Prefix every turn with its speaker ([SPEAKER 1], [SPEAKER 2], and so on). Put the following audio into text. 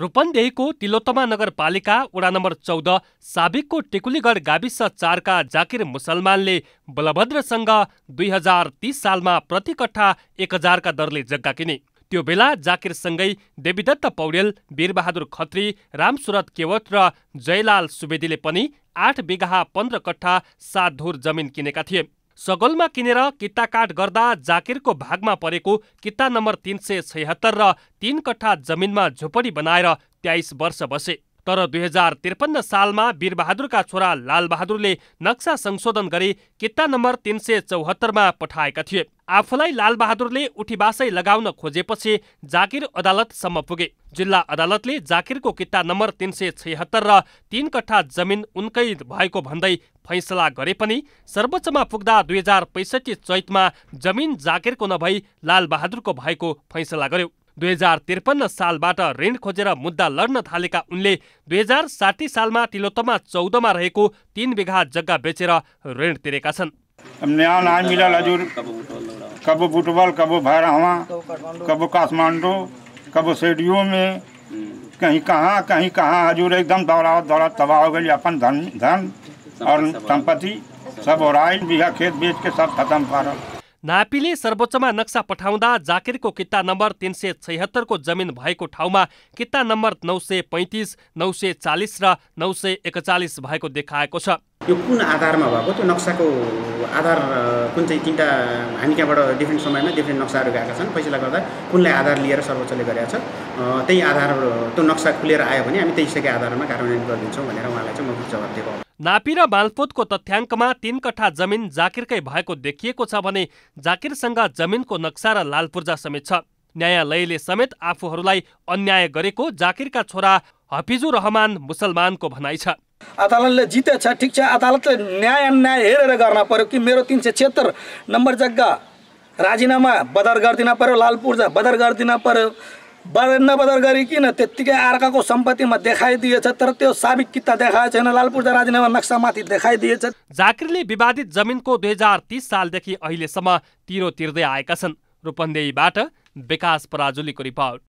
[SPEAKER 1] रूपन्देहीको तिलोत्तमा नगरपालिका वडा नम्बर चौध साबिकको टेकुलीगढ गाविस चारका जाकिर मुसलमानले बलभद्रसँग दुई हजार तिस सालमा प्रति कट्ठा एक हजारका दरले जग्गा किने। त्यो बेला जाकिरसँगै देवीदत्त पौडेल वीरबहादुर खत्री रामसुरत केवट र जयलाल सुवेदीले पनि आठ बिघा पन्ध्र कट्ठा सात धुर जमिन किनेका थिए। सगोलमा किनेर किता काट गर्दा जाकिरको भागमा परेको किता नम्बर तिन सय छयत्तर र तिन कट्ठा जमिनमा झुपडी बनाएर तेइस वर्ष बसे। तर दुई हजार त्रिपन्न सालमा वीरबहादुरका छोरा लालबहादुरले नक्सा संशोधन गरी किता नम्बर तिन सय चौहत्तरमा पठाएका थिए। आफूलाई लालबहादुरले उठीबासै लगाउन खोजेपछि जाकिर अदालतसम्म पुगे। जिल्ला अदालतले जाकिरको किता नम्बर तिन सय छयत्तर र तीन कट्ठा जमिन उनकै भएको भन्दै फैसला गरे पनि सर्वोच्चमा पुग्दा दुई हजार पैँसठी चैतमा जमिन जाकिरको नभई लालबहादुरको भएको फैसला गर्यो। दुई हज़ार त्रिपन्न सालबाट ऋण खोजेर मुद्दा लड्न थालेका उनले दुई हज़ार साठी सालमा तिलोत्तमा चौधमा रहेको तिन बिघा जग्गा बेचेर ऋण तिरेका छन्।
[SPEAKER 2] कबो बुटबल कबो भैरहवा कबो काठमांडू कबो सेडियो में कहीं कहाँ कहीं कहाँ हजूर एकदम दौड़ा दौड़ा तबाह हो गई अपन धन धन और संपत्ति सब ओराई बीघा खेत बेच के सब खत्म कर
[SPEAKER 1] नापीले सर्वोच्चमा नक्सा पठाउँदा जाकिरको किता नम्बर तिन सय छयत्तरको जमिन भएको ठाउँमा किता नम्बर नौ सय पैँतिस नौ सय चालिस र नौ सय एकचालिस भएको देखाएको छ।
[SPEAKER 3] यो कुन आधारमा भएको? त्यो नक्साको आधार कुन चाहिँ तिनवटा हामी त्यहाँबाट डिफ्रेन्ट समयमा डिफ्रेन्ट नक्साहरू गएका छन्। फैसला गर्दा कुनलाई आधार लिएर सर्वोच्चले गरेका छ? त्यही आधार त्यो नक्सा खुलेर आयो भने हामी त्यही आधारमा कार्यान्वयन गरिदिन्छौँ भनेर उहाँलाई चाहिँ म जवाब दिएको
[SPEAKER 1] नापी र मालपोतको तथ्याङ्कमा तीन कट्ठा जमिन जाकिरकै भएको देखिएको छ भने जाकिरसँग जमिनको नक्सा र लालपूर्जा समेत छ। न्यायालयले समेत आफूहरूलाई अन्याय गरेको जाकिरका छोरा हफिजुर रहमान मुसलमानको भनाइ छ।
[SPEAKER 4] अदालतले जितेछ ठिक छ। अदालतले न्याय अन्याय हेरेर गर्न पर्यो कि मेरो तिन सय छिहत्तर नम्बर जग्गा राजीनामा बदर गरिदिन पर्यो लालपूर्जा बदर गरिदिन पर्यो। नबदर गरिकन त्यत्तिकै अर्काको सम्पत्तिमा देखाइदिएछ तर त्यो साबिक किता देखाएको छैन लालपूर्जा राजीनामा नक्सामाथि देखाइदिएछ।
[SPEAKER 1] जाकिरले विवादित जमिनको दुई हजार तिस सालदेखि अहिलेसम्म तिरो तिर्दै आएका छन्। रूपन्देहीबाट विकास पराजुलीको रिपोर्ट।